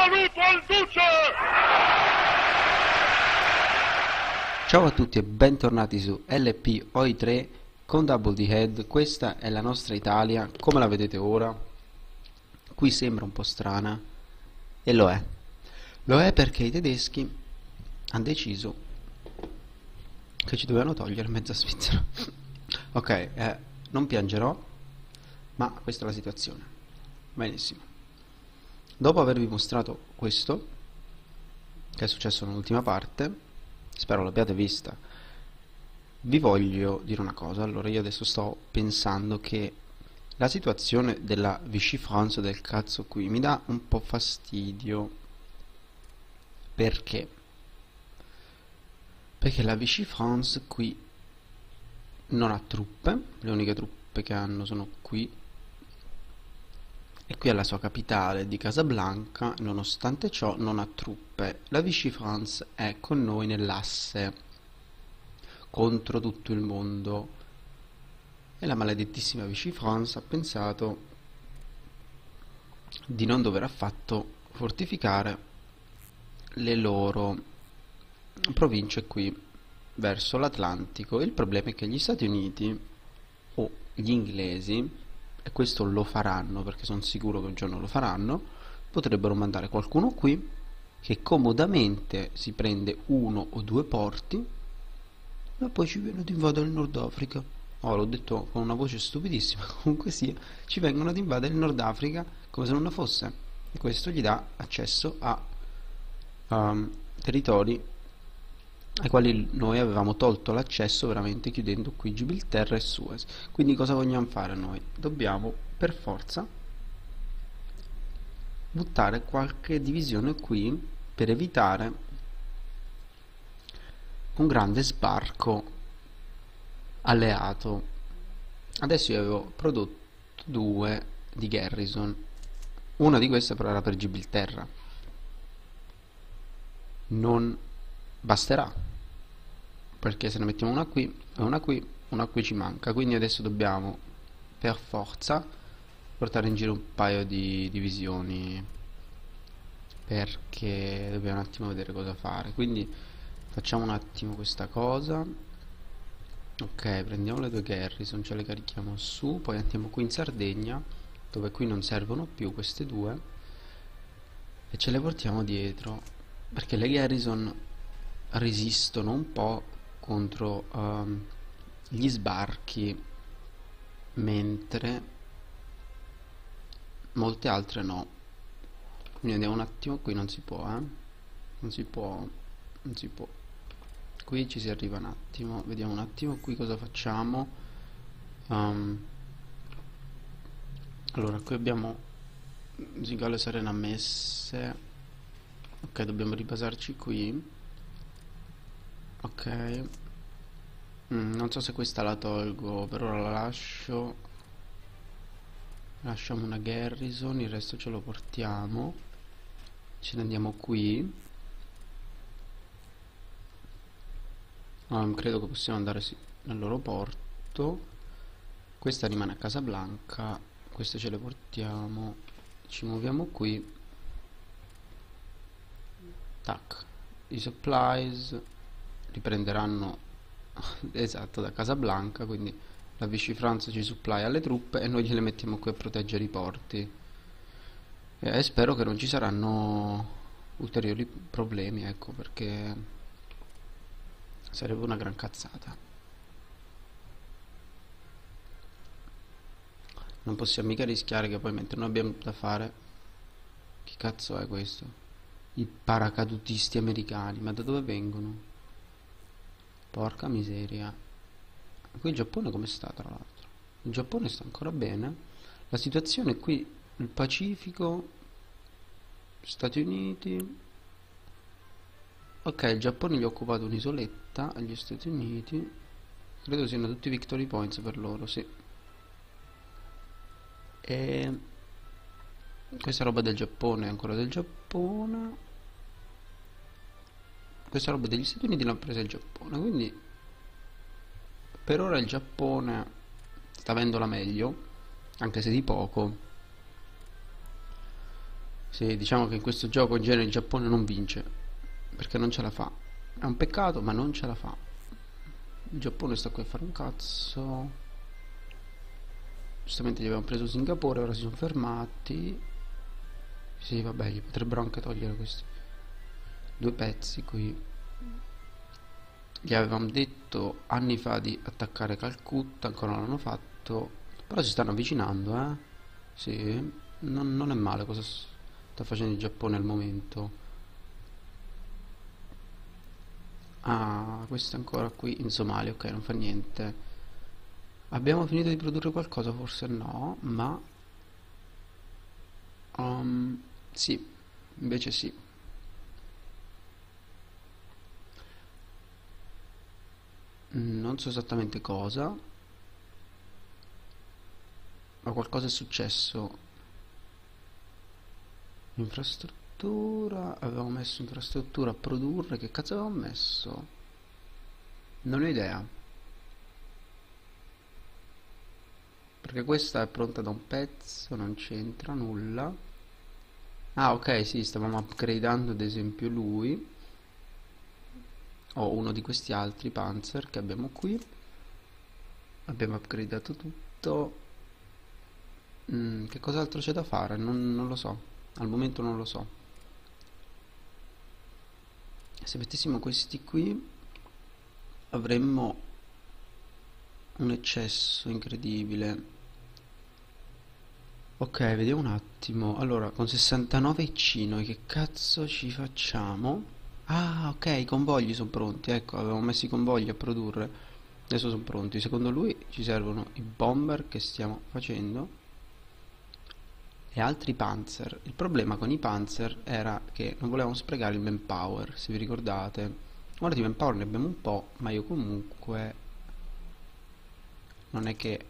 Saluto al Duce! Ciao a tutti e bentornati su LP OI3 con Double D Head, questa è la nostra Italia, come la vedete ora, qui sembra un po' strana e lo è, lo è perché i tedeschi hanno deciso che ci dovevano togliere mezza Svizzera, ok, eh, non piangerò, ma questa è la situazione, benissimo, dopo avervi mostrato questo, che è successo nell'ultima parte, spero l'abbiate vista. Vi voglio dire una cosa. Allora io adesso sto pensando che la situazione della Vichy France del cazzo qui mi dà un po' fastidio. Perché? Perché la Vichy France qui non ha truppe. Le uniche truppe che hanno sono qui e qui alla sua capitale di Casablanca, nonostante ciò non ha truppe. La Vichy France è con noi nell'asse contro tutto il mondo e la maledettissima Vichy France ha pensato di non dover affatto fortificare le loro province qui verso l'Atlantico. Il problema è che gli Stati Uniti o gli inglesi e questo lo faranno perché sono sicuro che un giorno lo faranno, potrebbero mandare qualcuno qui che comodamente si prende uno o due porti e poi ci viene ad invadere il Nord Africa. Oh, l'ho detto con una voce stupidissima, comunque sia, ci vengono ad invadere il Nord Africa come se non ne fosse. E questo gli dà accesso a um, territori ai quali noi avevamo tolto l'accesso veramente chiudendo qui Gibilterra e Suez. Quindi cosa vogliamo fare noi? Dobbiamo per forza buttare qualche divisione qui per evitare un grande sbarco alleato. Adesso io avevo prodotto due di Garrison. Una di queste però era per Gibilterra. Non basterà perché se ne mettiamo una qui e una qui una qui ci manca. Quindi adesso dobbiamo per forza portare in giro un paio di divisioni perché dobbiamo un attimo vedere cosa fare. Quindi facciamo un attimo questa cosa. Ok prendiamo le due garrison ce le carichiamo su poi andiamo qui in Sardegna dove qui non servono più queste due e ce le portiamo dietro perché le garrison resistono un po' contro um, gli sbarchi mentre molte altre no. Quindi andiamo un attimo qui non si può eh. Non si può non si può. Qui ci si arriva un attimo vediamo un attimo qui cosa facciamo. Um, allora qui abbiamo Zigale Serena messe. Ok dobbiamo ribasarci qui ok. Mm, non so se questa la tolgo per ora la lascio. Lasciamo una garrison il resto ce lo portiamo. Ce ne andiamo qui. Um, credo che possiamo andare nel loro porto. Questa rimane a Casablanca. Queste ce le portiamo. Ci muoviamo qui. Tac. I supplies riprenderanno esatto da Casablanca quindi la Vichy France ci supply alle truppe e noi gliele mettiamo qui a proteggere i porti. E spero che non ci saranno ulteriori problemi ecco perché sarebbe una gran cazzata. Non possiamo mica rischiare che poi mentre noi abbiamo da fare che cazzo è questo? I paracadutisti americani ma da dove vengono Porca miseria. Qui il Giappone come sta tra l'altro? Il Giappone sta ancora bene. La situazione qui, il Pacifico, Stati Uniti. Ok, il Giappone gli ha occupato un'isoletta agli Stati Uniti. Credo siano tutti victory points per loro, sì. E questa roba del Giappone è ancora del Giappone questa roba degli Stati Uniti l'ha presa il Giappone quindi per ora il Giappone sta avendo la meglio anche se di poco Sì, diciamo che in questo gioco in genere il Giappone non vince, perché non ce la fa. È un peccato, ma non ce la fa. Il Giappone sta qui a fare un cazzo. Giustamente gli avevamo preso Singapore, ora si sono fermati. Sì, vabbè, gli potrebbero anche togliere questi due pezzi qui. Gli avevamo detto anni fa di attaccare Calcutta, ancora non l'hanno fatto. Però si stanno avvicinando, eh. Sì, non, non è male cosa sta facendo il Giappone al momento. Ah, questo è ancora qui in Somalia, ok, non fa niente. Abbiamo finito di produrre qualcosa? Forse no, ma... Um, sì, invece sì. Non so esattamente cosa, ma qualcosa è successo. Infrastruttura, avevamo messo infrastruttura a produrre, che cazzo avevamo messo? Non ho idea. Perché questa è pronta da un pezzo, non c'entra nulla. Ah ok, sì, stavamo upgradando ad esempio lui. O uno di questi altri Panzer che abbiamo qui. Abbiamo upgradato tutto. Mm, che cos'altro c'è da fare? Non, non lo so. Al momento non lo so. Se mettessimo questi qui avremmo un eccesso incredibile. Ok, vediamo un attimo. Allora, con 69 C noi che cazzo ci facciamo? Ah, ok, i convogli sono pronti. Ecco, avevamo messo i convogli a produrre. Adesso sono pronti. Secondo lui ci servono i bomber che stiamo facendo e altri Panzer. Il problema con i Panzer era che non volevamo sprecare il manpower, se vi ricordate. Ora di manpower ne abbiamo un po', ma io comunque non è che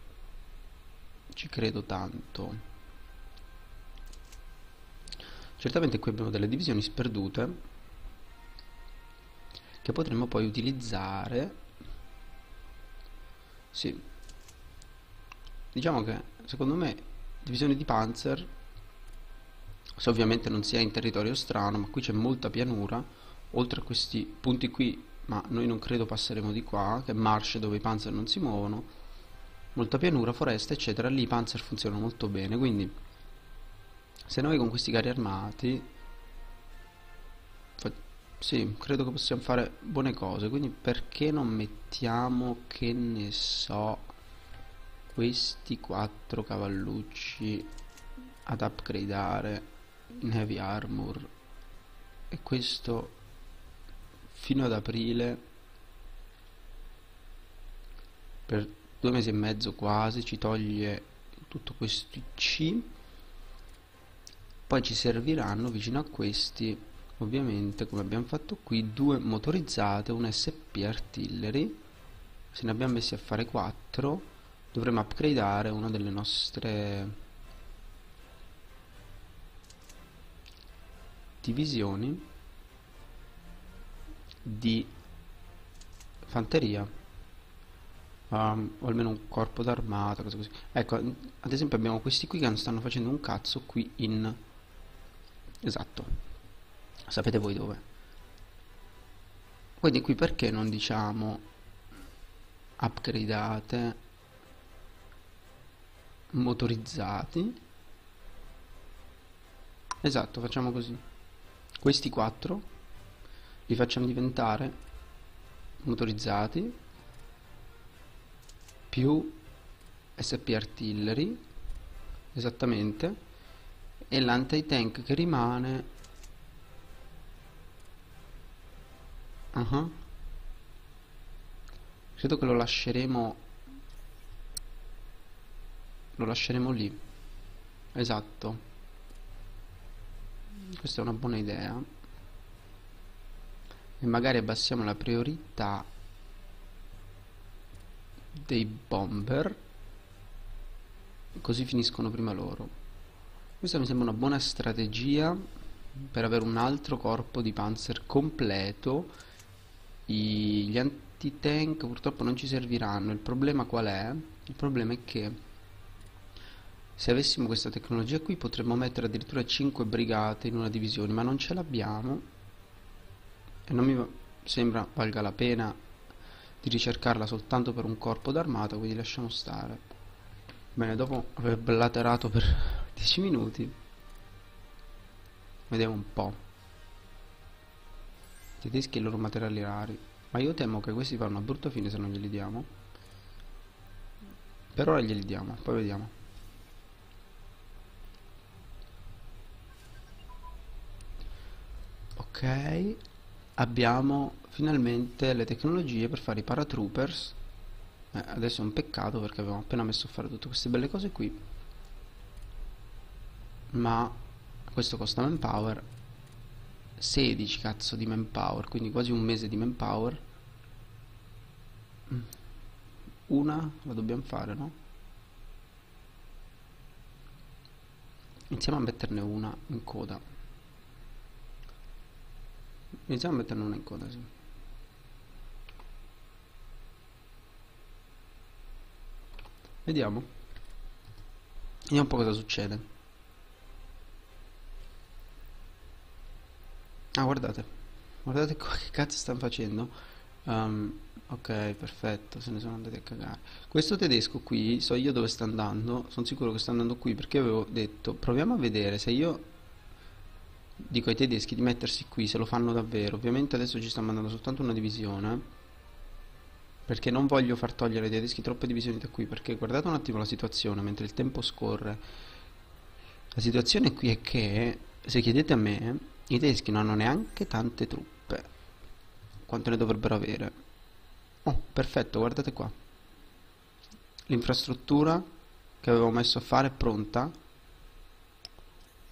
ci credo tanto. Certamente qui abbiamo delle divisioni sperdute che potremmo poi utilizzare. Sì. Diciamo che secondo me divisione di Panzer se ovviamente non si è in territorio strano ma qui c'è molta pianura oltre a questi punti qui ma noi non credo passeremo di qua che è marce dove i Panzer non si muovono molta pianura, foresta eccetera lì i Panzer funzionano molto bene quindi se noi con questi carri armati sì, credo che possiamo fare buone cose quindi perché non mettiamo che ne so questi quattro cavallucci ad upgradare in heavy armor e questo fino ad aprile per due mesi e mezzo quasi ci toglie tutto questo C. Poi ci serviranno vicino a questi ovviamente come abbiamo fatto qui due motorizzate un SP artillery. Se ne abbiamo messi a fare 4 dovremo upgradeare una delle nostre divisioni di fanteria. Um, o almeno un corpo d'armata così così. Ecco ad esempio abbiamo questi qui che non stanno facendo un cazzo qui in esatto sapete voi dove. Quindi qui perché non diciamo upgradeate motorizzati? Esatto facciamo così. Questi quattro li facciamo diventare motorizzati più SP artillery esattamente e l'anti-tank che rimane uh -huh. credo che lo lasceremo lo lasceremo lì. Esatto. Questa è una buona idea. E magari abbassiamo la priorità dei bomber così finiscono prima loro. Questa mi sembra una buona strategia per avere un altro corpo di panzer completo Gli anti-tank purtroppo non ci serviranno il problema qual è? il problema è che Se avessimo questa tecnologia qui potremmo mettere addirittura 5 brigate in una divisione, ma non ce l'abbiamo e non mi sembra valga la pena di ricercarla soltanto per un corpo d'armata, quindi lasciamo stare. Bene, dopo aver blaterato per 10 minuti, vediamo un po'. Tedeschi e i loro materiali rari. Ma io temo che questi fanno una brutta fine se non glieli diamo. Per ora glieli diamo, poi vediamo. ok abbiamo finalmente le tecnologie per fare i paratroopers eh, adesso è un peccato perché abbiamo appena messo a fare tutte queste belle cose qui ma questo costa manpower 16 cazzo di manpower quindi quasi un mese di manpower mm. una la dobbiamo fare no? iniziamo a metterne una in coda Iniziamo a metterne una in coda, sì. Vediamo. Vediamo un po' cosa succede. Ah, guardate. Guardate qua che cazzo stanno facendo. Um, ok, perfetto, se ne sono andati a cagare. Questo tedesco qui, so io dove sta andando. Sono sicuro che sta andando qui perché avevo detto, proviamo a vedere se io dico ai tedeschi di mettersi qui se lo fanno davvero ovviamente adesso ci sta mandando soltanto una divisione perché non voglio far togliere ai tedeschi troppe divisioni da qui perché guardate un attimo la situazione mentre il tempo scorre la situazione qui è che se chiedete a me i tedeschi non hanno neanche tante truppe. Quanto ne dovrebbero avere? Oh perfetto guardate qua. L'infrastruttura che avevo messo a fare è pronta.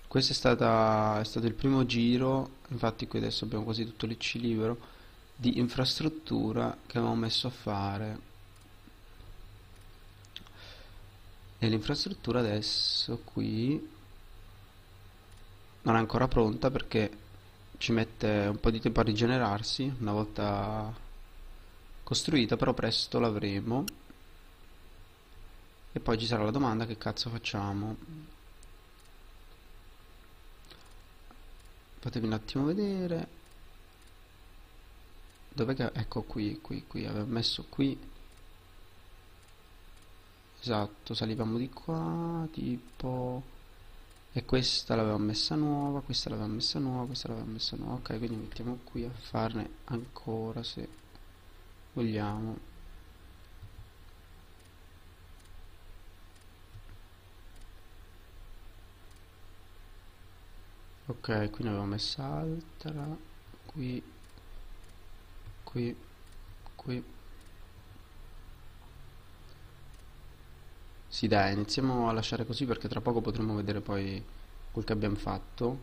Questo è, stata, è stato il primo giro. Infatti qui adesso abbiamo quasi tutto l'IC libero di infrastruttura che avevamo messo a fare. E l'infrastruttura adesso qui non è ancora pronta perché ci mette un po' di tempo a rigenerarsi una volta costruita però presto l'avremo. E poi ci sarà la domanda che cazzo facciamo? Fatemi un attimo vedere. Dov'è che ecco qui qui qui avevo messo qui. Esatto salivamo di qua tipo e questa l'avevamo messa nuova questa l'avevamo messa nuova questa l'avevamo messa nuova. Ok quindi mettiamo qui a farne ancora se vogliamo. Ok qui ne avevo messa altra. Qui qui qui sì dai iniziamo a lasciare così perché tra poco potremo vedere poi quel che abbiamo fatto. Non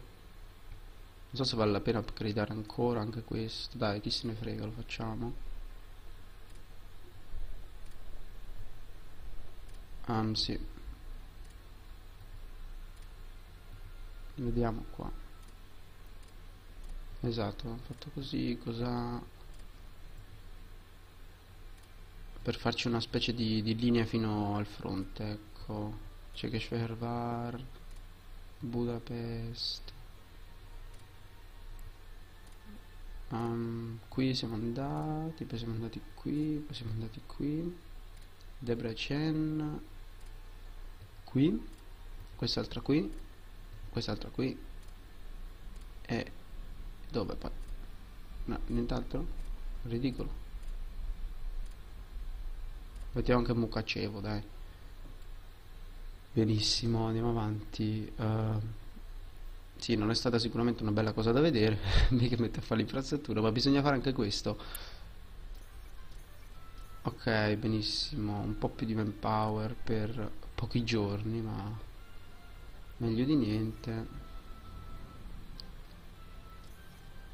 so se vale la pena upgradeare ancora anche questo. Dai chi se ne frega lo facciamo. Um, sì vediamo qua. Esatto fatto così cosa per farci una specie di, di linea fino al fronte ecco. Cekesvervar Budapest. Um, qui siamo andati poi siamo andati qui poi siamo andati qui. Debrecen qui. Quest'altra qui quest'altra qui. È dove poi? No, nient'altro? Ridicolo mettiamo anche Mukacevo dai. Benissimo andiamo avanti. Uh, sì non è stata sicuramente una bella cosa da vedere mica mette a fare l'infrastruttura ma bisogna fare anche questo. Ok benissimo un po' più di manpower per pochi giorni ma meglio di niente.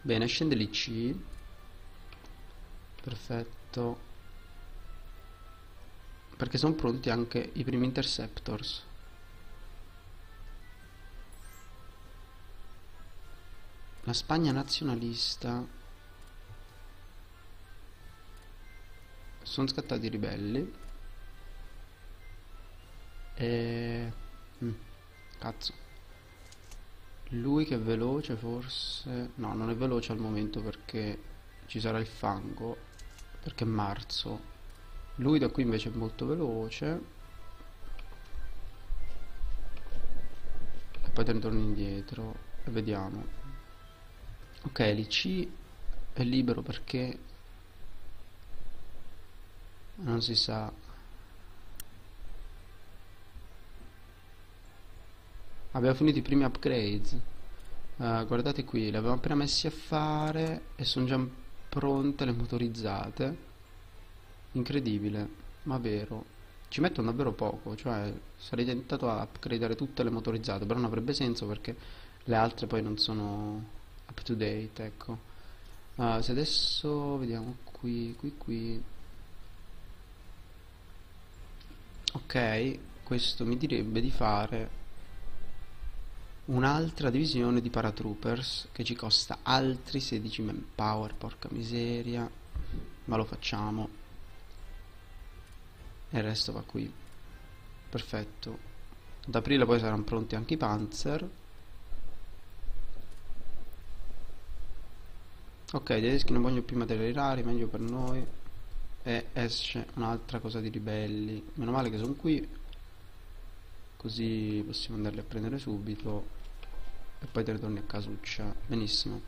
Bene scende l'IC. Perfetto perché sono pronti anche i primi interceptors la Spagna nazionalista sono scattati i ribelli e Mm. Cazzo. Lui che è veloce forse... No, non è veloce al momento perché ci sarà il fango. Perché è marzo. Lui da qui invece è molto veloce. E poi te ne torni indietro. E vediamo. Ok, l'IC è libero perché... Non si sa abbiamo finito i primi upgrades uh, guardate qui li abbiamo appena messi a fare e sono già pronte le motorizzate incredibile ma vero. Ci mettono davvero poco cioè sarei tentato a upgradare tutte le motorizzate però non avrebbe senso perché le altre poi non sono up to date ecco. Uh, se adesso vediamo qui qui qui. Ok questo mi direbbe di fare un'altra divisione di paratroopers che ci costa altri 16 manpower, porca miseria, ma lo facciamo. E il resto va qui. Perfetto. Ad aprile poi saranno pronti anche i Panzer. Ok, i tedeschi non vogliono più materiali rari, meglio per noi. E esce un'altra cosa di ribelli. Meno male che sono qui. Così possiamo andarli a prendere subito e poi te ne torni a casuccia benissimo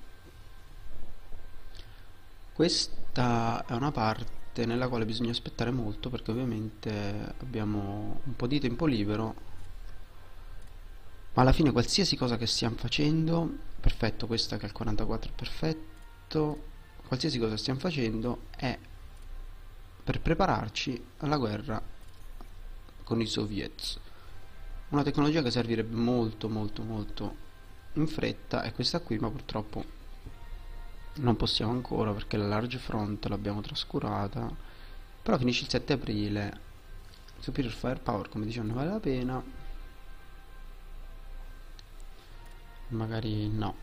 questa è una parte nella quale bisogna aspettare molto perché ovviamente abbiamo un po' di tempo libero ma alla fine qualsiasi cosa che stiamo facendo perfetto questa che è il 44 è perfetto qualsiasi cosa stiamo facendo è per prepararci alla guerra con i soviets. Una tecnologia che servirebbe molto molto molto in fretta è questa qui ma purtroppo non possiamo ancora perché la large front l'abbiamo trascurata. Però finisce il 7 aprile. Superior firepower come dicevo ne vale la pena. Magari no.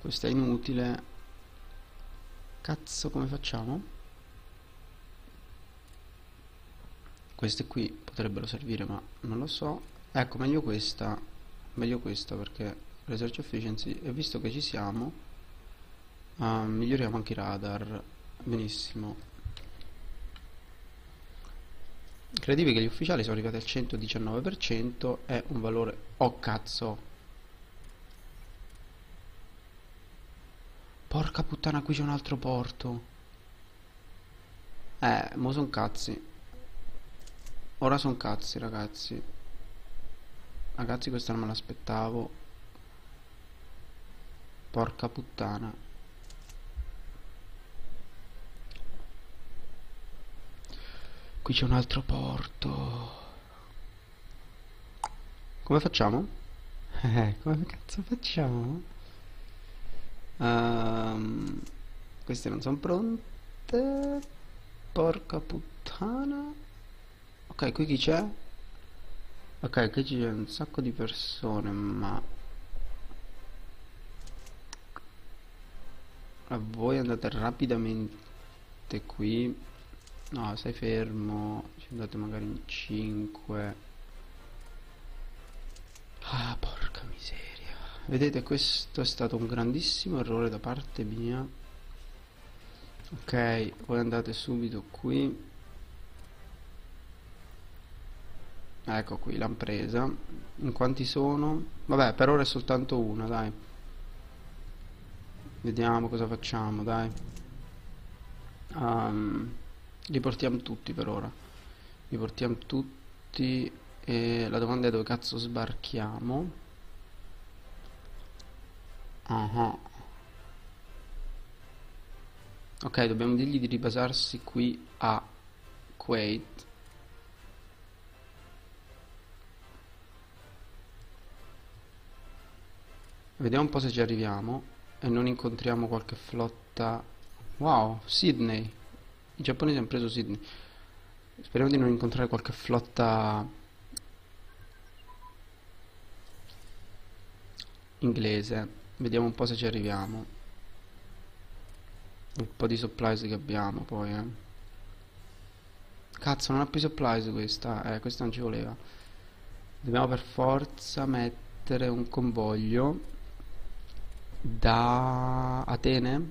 Questa è inutile. Cazzo come facciamo? Queste qui potrebbero servire ma non lo so. Ecco meglio questa. Meglio questo perché research efficiency e visto che ci siamo uh, miglioriamo anche i radar. Benissimo. Incredibile che gli ufficiali sono arrivati al 119% è un valore oh cazzo. Porca puttana qui c'è un altro porto. Eh mo son cazzi. Ora son cazzi ragazzi. Ragazzi questa non me l'aspettavo. Porca puttana Qui c'è un altro porto Come facciamo? Eh, come cazzo facciamo? Um, queste non sono pronte Porca puttana Ok, qui chi c'è? ok qui c'è un sacco di persone ma a voi andate rapidamente qui no stai fermo. Ci andate magari in 5 ah porca miseria. Vedete questo è stato un grandissimo errore da parte mia. Ok voi andate subito qui. Ecco qui l'hanno presa. In quanti sono? vabbè per ora è soltanto una dai. Vediamo cosa facciamo dai. Um, li portiamo tutti per ora li portiamo tutti e la domanda è dove cazzo sbarchiamo uh -huh. ok dobbiamo dirgli di ribasarsi qui a Kuwait Vediamo un po' se ci arriviamo e non incontriamo qualche flotta. Wow, Sydney. I giapponesi hanno preso Sydney. Speriamo di non incontrare qualche flotta inglese. Vediamo un po' se ci arriviamo. Un po' di supplies che abbiamo poi, eh. Cazzo, non ha più supplies questa. Eh, questa non ci voleva. dobbiamo per forza mettere un convoglio da Atene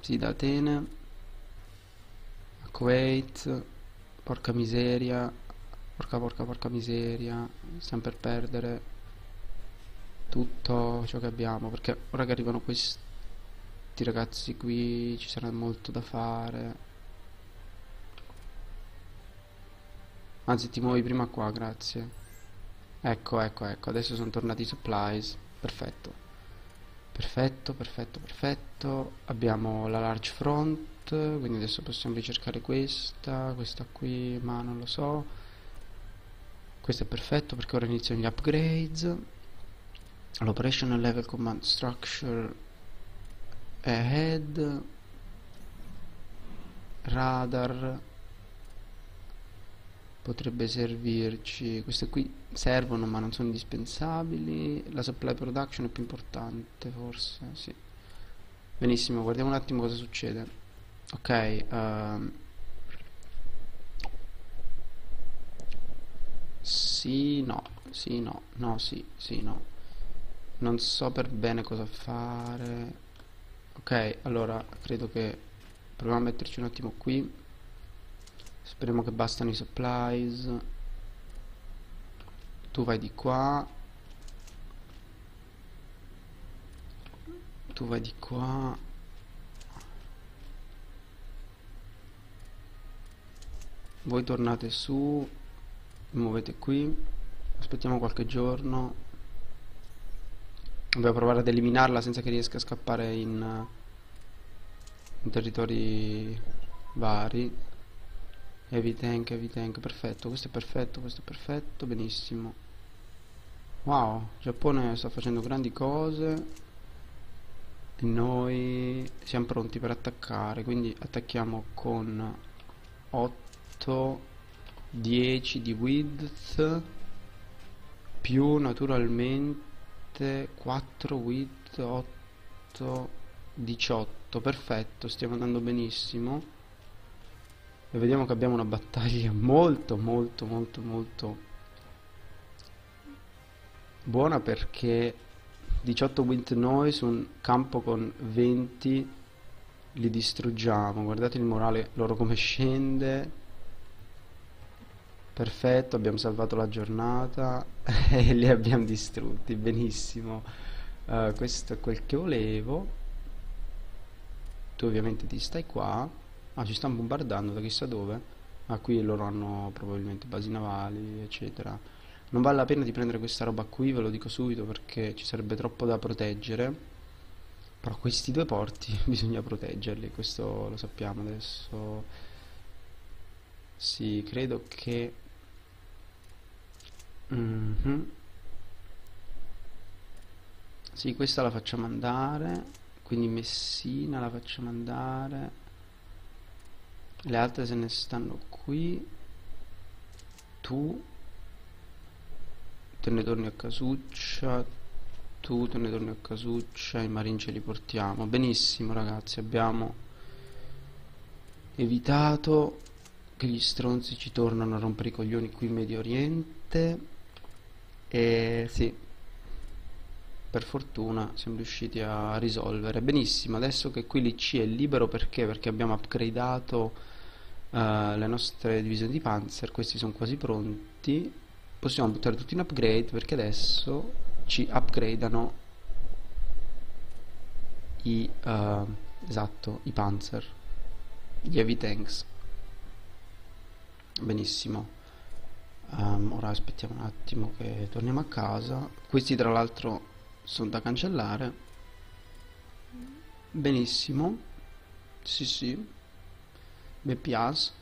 sì da Atene Kuwait porca miseria porca porca porca miseria stiamo per perdere tutto ciò che abbiamo perché ora che arrivano questi ragazzi qui ci sarà molto da fare Anzi ti muovi prima qua, grazie. Ecco, ecco, ecco, adesso sono tornati i supplies. Perfetto. Perfetto, perfetto, perfetto. Abbiamo la large front, quindi adesso possiamo ricercare questa, questa qui, ma non lo so. Questo è perfetto perché ora iniziano gli upgrades. L'operational level command structure ahead. Radar potrebbe servirci queste qui servono ma non sono indispensabili la supply production è più importante forse sì benissimo guardiamo un attimo cosa succede ok uh, sì no sì no no sì sì no. Non so per bene cosa fare. Ok allora credo che proviamo a metterci un attimo qui. Speriamo che bastano i supplies. Tu vai di qua. Tu vai di qua voi tornate su muovete qui aspettiamo qualche giorno. Dobbiamo provare ad eliminarla senza che riesca a scappare in, in territori vari. Heavy tank, heavy tank, perfetto, questo è perfetto, questo è perfetto, benissimo. Wow, il Giappone sta facendo grandi cose. E noi siamo pronti per attaccare, quindi attacchiamo con 8, 10 di width più naturalmente 4 width, 8, 18, perfetto, stiamo andando benissimo. E vediamo che abbiamo una battaglia molto molto molto molto buona perché 18 wint noi su un campo con 20 li distruggiamo. Guardate il morale loro come scende perfetto abbiamo salvato la giornata e li abbiamo distrutti benissimo uh, questo è quel che volevo tu ovviamente ti stai qua Ah, ci stanno bombardando da chissà dove. Ah, qui loro hanno probabilmente basi navali, eccetera. Non vale la pena di prendere questa roba qui, ve lo dico subito, perché ci sarebbe troppo da proteggere. Però questi due porti bisogna proteggerli, questo lo sappiamo adesso. Sì, credo che... Mm -hmm. Sì, questa la facciamo andare, quindi Messina la facciamo andare. Le altre se ne stanno qui. Tu. Te ne torni a casuccia. Tu te ne torni a casuccia i marini ce li portiamo. Benissimo ragazzi abbiamo evitato che gli stronzi ci tornano a rompere i coglioni qui in Medio Oriente e sì per fortuna siamo riusciti a risolvere. Benissimo adesso che qui l'IC è libero perché? perché abbiamo upgradato uh, le nostre divisioni di Panzer questi sono quasi pronti. Possiamo buttare tutti in upgrade perché adesso ci upgradano i uh, esatto i Panzer gli heavy tanks. Benissimo um, ora aspettiamo un attimo che torniamo a casa. Questi tra l'altro sono da cancellare. Benissimo. Sì sì. Mi piace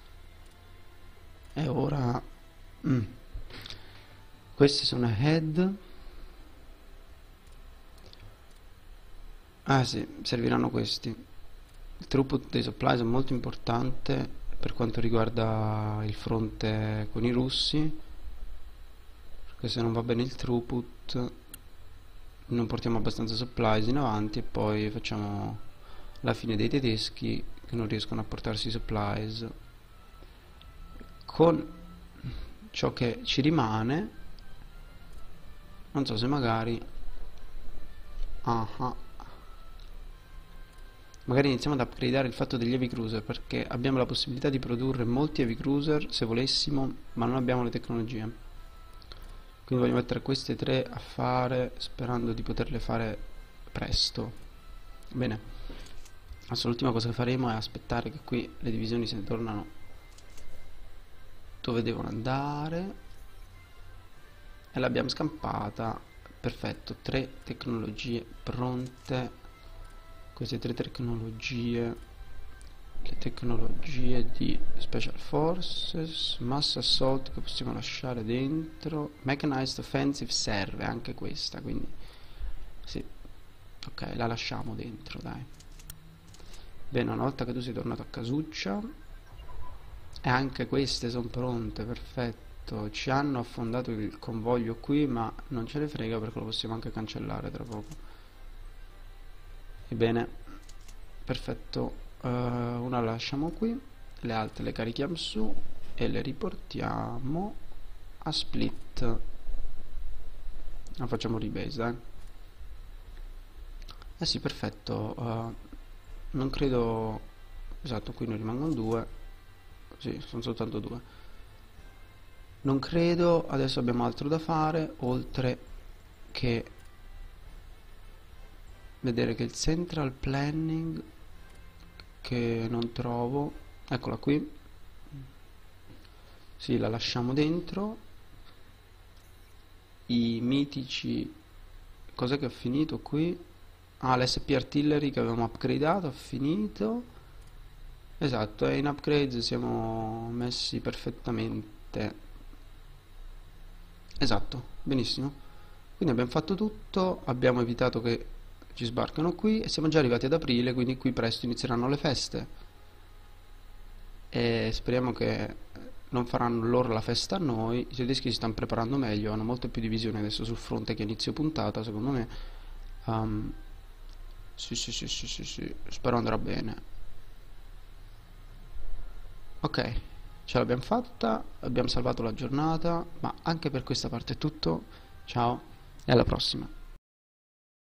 e ora mm. questi sono head. Ah sì, serviranno questi. Il throughput dei supplies è molto importante per quanto riguarda il fronte con i russi perché se non va bene il throughput non portiamo abbastanza supplies in avanti e poi facciamo la fine dei tedeschi che non riescono a portarsi supplies con ciò che ci rimane non so se magari uh -huh. Magari iniziamo ad upgradeare il fatto degli heavy cruiser perché abbiamo la possibilità di produrre molti heavy cruiser se volessimo ma non abbiamo le tecnologie. Quindi voglio mettere queste tre a fare sperando di poterle fare presto. Bene. Adesso l'ultima cosa che faremo è aspettare che qui le divisioni se ne tornano dove devono andare. E l'abbiamo scampata. Perfetto. Tre tecnologie pronte queste tre tecnologie le tecnologie di Special Forces, Mass Assault che possiamo lasciare dentro, Mechanized Offensive serve anche questa, quindi sì, ok, la lasciamo dentro, dai. Bene, una volta che tu sei tornato a casuccia, e anche queste sono pronte, perfetto, ci hanno affondato il convoglio qui, ma non ce ne frega perché lo possiamo anche cancellare tra poco. Ebbene, perfetto, uh, una la lasciamo qui. Le altre le carichiamo su e le riportiamo a split. La facciamo rebase eh. eh sì perfetto. Uh, non credo esatto qui ne rimangono due. Sì sono soltanto due. Non credo adesso abbiamo altro da fare oltre che vedere che il central planning che non trovo eccola qui. Sì la lasciamo dentro. I mitici cos'è che ho finito qui? Ah l'SP Artillery che avevamo upgradato ho finito. Esatto e in upgrades siamo messi perfettamente. Esatto benissimo. Quindi abbiamo fatto tutto abbiamo evitato che ci sbarcano qui e siamo già arrivati ad aprile quindi qui presto inizieranno le feste. E speriamo che non faranno loro la festa a noi. I tedeschi si stanno preparando meglio hanno molto più divisione adesso sul fronte che inizio puntata secondo me. Um, sì, sì sì sì sì sì spero andrà bene. Ok ce l'abbiamo fatta abbiamo salvato la giornata ma anche per questa parte è tutto. Ciao e alla prossima